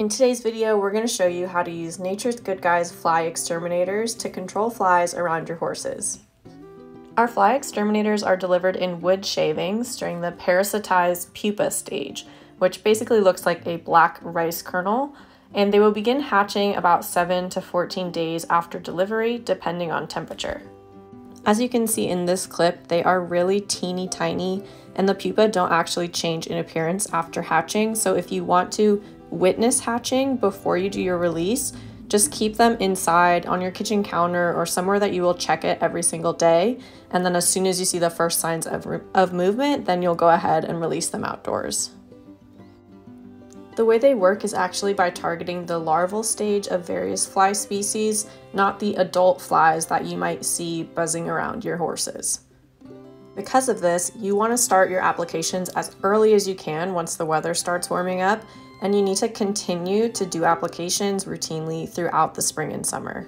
In today's video, we're going to show you how to use Nature's Good Guys fly exterminators to control flies around your horses. Our fly exterminators are delivered in wood shavings during the parasitized pupa stage, which basically looks like a black rice kernel, and they will begin hatching about 7 to 14 days after delivery, depending on temperature. As you can see in this clip, they are really teeny tiny, and the pupa don't actually change in appearance after hatching, so if you want to witness hatching before you do your release, just keep them inside on your kitchen counter or somewhere that you will check it every single day. And then as soon as you see the first signs of, of movement, then you'll go ahead and release them outdoors. The way they work is actually by targeting the larval stage of various fly species, not the adult flies that you might see buzzing around your horses. Because of this, you want to start your applications as early as you can once the weather starts warming up and you need to continue to do applications routinely throughout the spring and summer.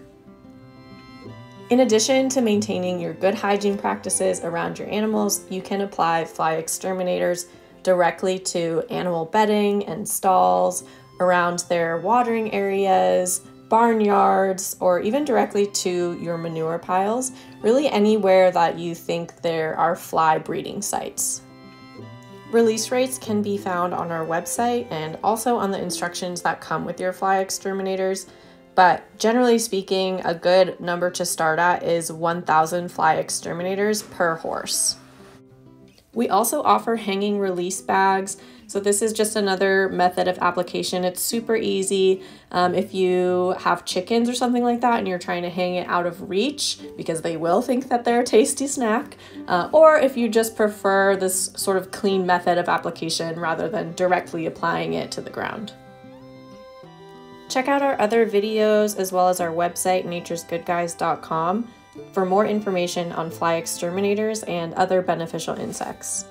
In addition to maintaining your good hygiene practices around your animals, you can apply fly exterminators directly to animal bedding and stalls, around their watering areas, barnyards, or even directly to your manure piles, really anywhere that you think there are fly breeding sites. Release rates can be found on our website and also on the instructions that come with your fly exterminators. But generally speaking, a good number to start at is 1,000 fly exterminators per horse. We also offer hanging release bags so this is just another method of application. It's super easy. Um, if you have chickens or something like that and you're trying to hang it out of reach because they will think that they're a tasty snack, uh, or if you just prefer this sort of clean method of application rather than directly applying it to the ground. Check out our other videos as well as our website, naturesgoodguys.com, for more information on fly exterminators and other beneficial insects.